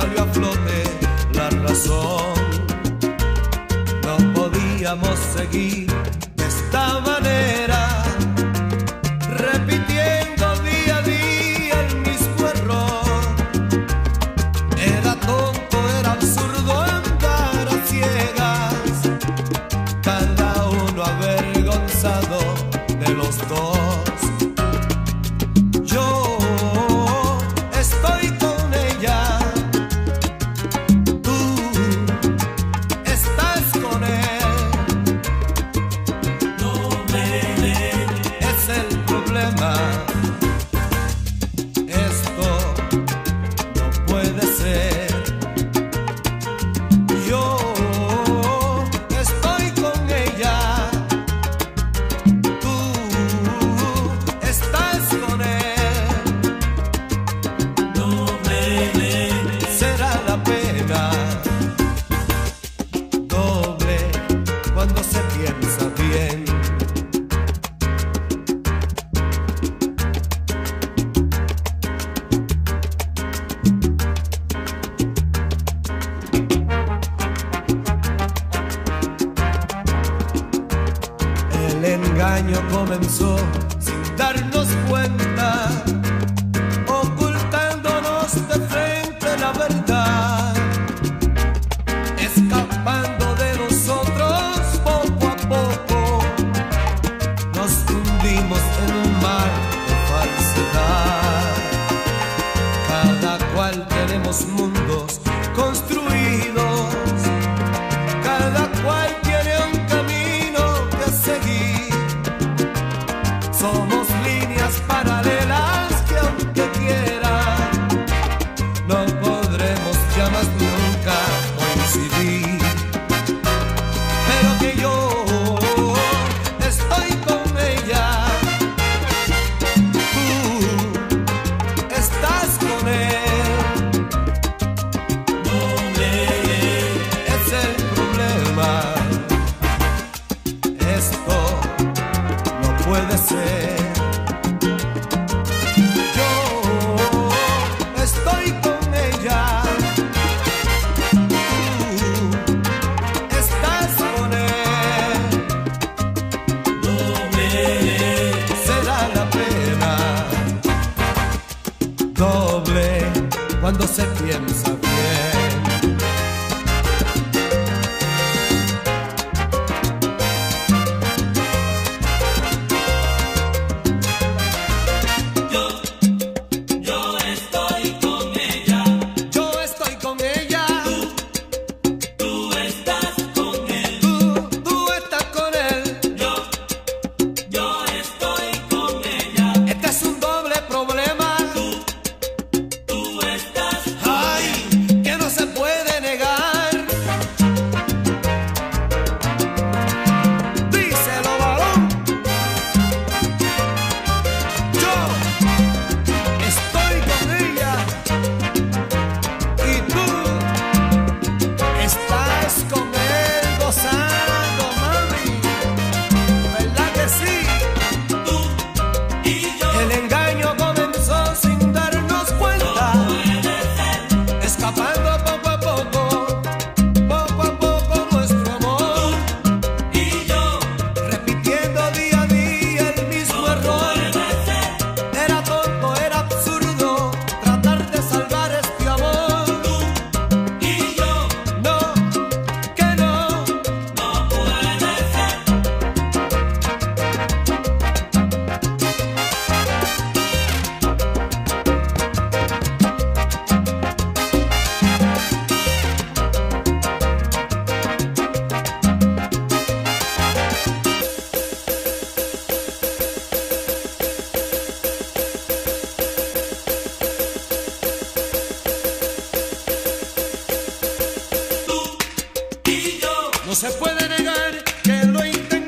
salió flote la razón. No podíamos seguir la pena. Doble cuando se piensa bien. El engaño comenzó esto no puede ser. se puede negar que lo intenté.